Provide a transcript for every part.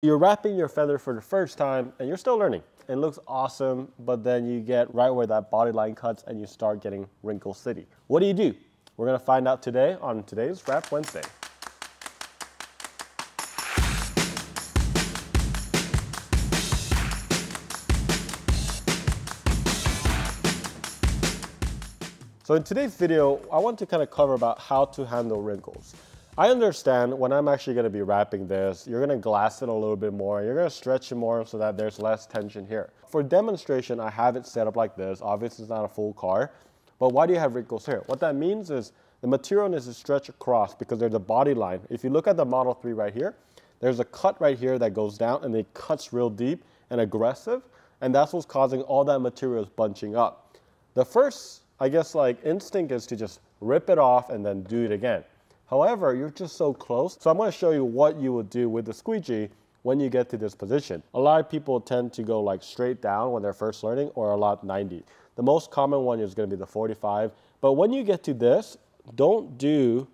You're wrapping your feather for the first time and you're still learning. It looks awesome, but then you get right where that body line cuts and you start getting wrinkle city. What do you do? We're gonna find out today on today's Wrap Wednesday. So in today's video, I want to kind of cover about how to handle wrinkles. I understand when I'm actually going to be wrapping this, you're going to glass it a little bit more. You're going to stretch it more so that there's less tension here. For demonstration, I have it set up like this. Obviously, it's not a full car. But why do you have wrinkles here? What that means is the material needs to stretch across because there's a body line. If you look at the Model 3 right here, there's a cut right here that goes down and it cuts real deep and aggressive. And that's what's causing all that material is bunching up. The first I guess like instinct is to just rip it off and then do it again. However, you're just so close. So I'm to show you what you would do with the squeegee when you get to this position. A lot of people tend to go like straight down when they're first learning or a lot 90. The most common one is going to be the 45. But when you get to this, don't do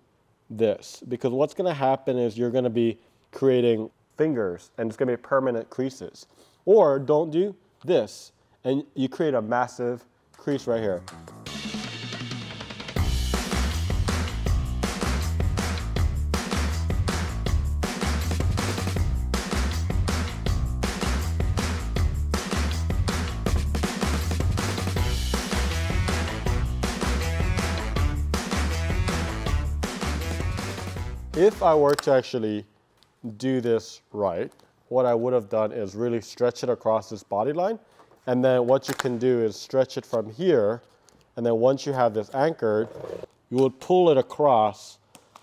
this because what's going to happen is you're going to be creating fingers and it's going to be permanent creases. Or don't do this and you create a massive crease right here. If I were to actually do this right, what I would have done is really stretch it across this body line. And then what you can do is stretch it from here. And then once you have this anchored, you would pull it across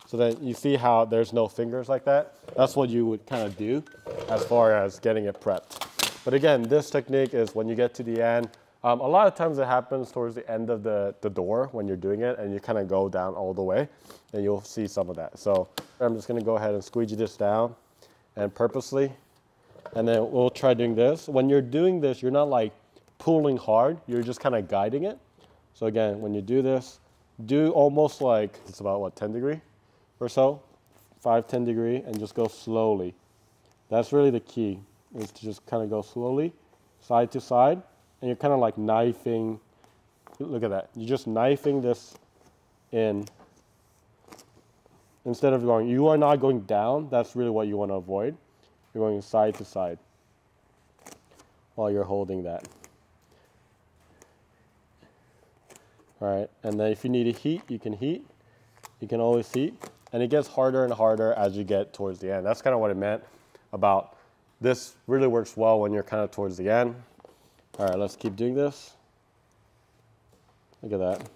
so that you see how there's no fingers like that. That's what you would kind of do as far as getting it prepped. But again, this technique is when you get to the end, um, a lot of times it happens towards the end of the, the door when you're doing it and you kind of go down all the way and you'll see some of that. So I'm just gonna go ahead and squeegee this down and purposely, and then we'll try doing this. When you're doing this, you're not like pulling hard, you're just kind of guiding it. So again, when you do this, do almost like, it's about what, 10 degree or so, 5, 10 degree, and just go slowly. That's really the key, is to just kind of go slowly, side to side, and you're kind of like knifing, look at that. You're just knifing this in instead of going, you are not going down. That's really what you want to avoid. You're going side to side while you're holding that. All right, and then if you need to heat, you can heat. You can always heat. And it gets harder and harder as you get towards the end. That's kind of what it meant about this really works well when you're kind of towards the end. All right, let's keep doing this. Look at that.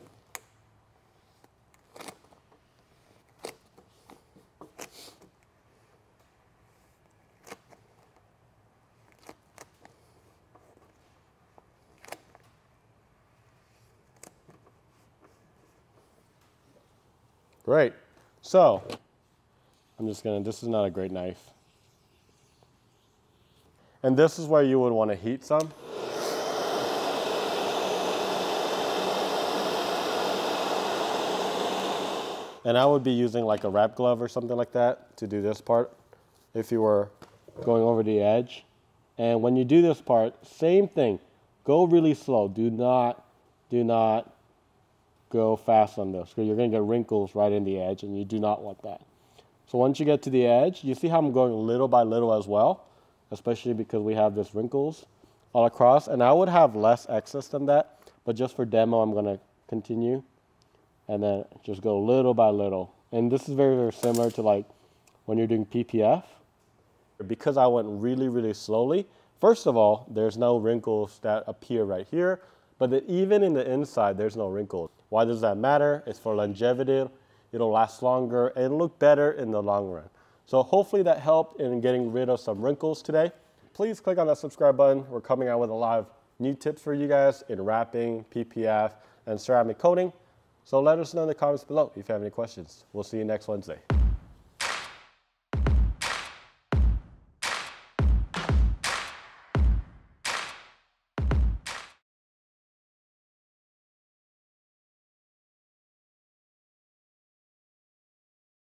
Great. So, I'm just gonna, this is not a great knife. And this is where you would wanna heat some. And I would be using like a wrap glove or something like that to do this part if you were going over the edge. And when you do this part, same thing. Go really slow. Do not, do not go fast on this because you're going to get wrinkles right in the edge and you do not want that. So once you get to the edge, you see how I'm going little by little as well, especially because we have this wrinkles all across. And I would have less excess than that, but just for demo, I'm going to continue and then just go little by little. And this is very, very similar to like when you're doing PPF. Because I went really, really slowly, first of all, there's no wrinkles that appear right here, but the, even in the inside, there's no wrinkles. Why does that matter? It's for longevity. It'll last longer and look better in the long run. So hopefully that helped in getting rid of some wrinkles today. Please click on that subscribe button. We're coming out with a lot of new tips for you guys in wrapping, PPF, and ceramic coating. So let us know in the comments below if you have any questions. We'll see you next Wednesday.